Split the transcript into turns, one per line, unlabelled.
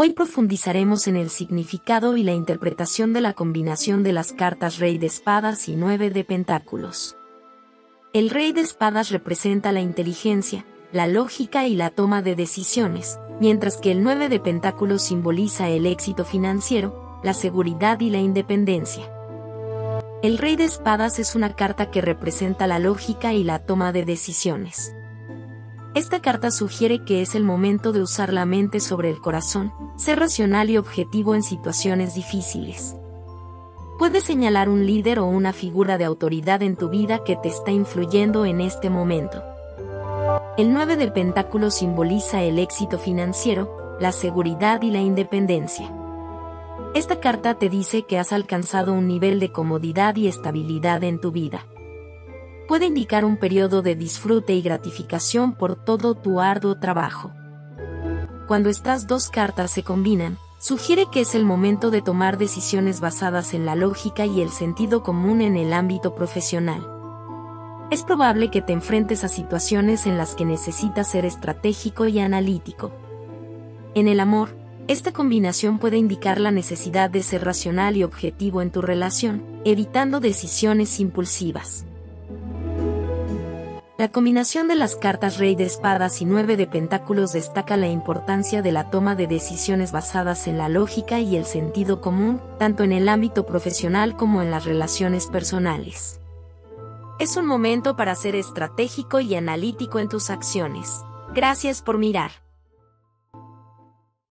Hoy profundizaremos en el significado y la interpretación de la combinación de las cartas Rey de Espadas y Nueve de Pentáculos. El Rey de Espadas representa la inteligencia, la lógica y la toma de decisiones, mientras que el 9 de Pentáculos simboliza el éxito financiero, la seguridad y la independencia. El Rey de Espadas es una carta que representa la lógica y la toma de decisiones. Esta carta sugiere que es el momento de usar la mente sobre el corazón, ser racional y objetivo en situaciones difíciles. Puedes señalar un líder o una figura de autoridad en tu vida que te está influyendo en este momento. El 9 de Pentáculos simboliza el éxito financiero, la seguridad y la independencia. Esta carta te dice que has alcanzado un nivel de comodidad y estabilidad en tu vida puede indicar un periodo de disfrute y gratificación por todo tu arduo trabajo. Cuando estas dos cartas se combinan, sugiere que es el momento de tomar decisiones basadas en la lógica y el sentido común en el ámbito profesional. Es probable que te enfrentes a situaciones en las que necesitas ser estratégico y analítico. En el amor, esta combinación puede indicar la necesidad de ser racional y objetivo en tu relación, evitando decisiones impulsivas. La combinación de las cartas Rey de Espadas y Nueve de Pentáculos destaca la importancia de la toma de decisiones basadas en la lógica y el sentido común, tanto en el ámbito profesional como en las relaciones personales. Es un momento para ser estratégico y analítico en tus acciones. Gracias por mirar.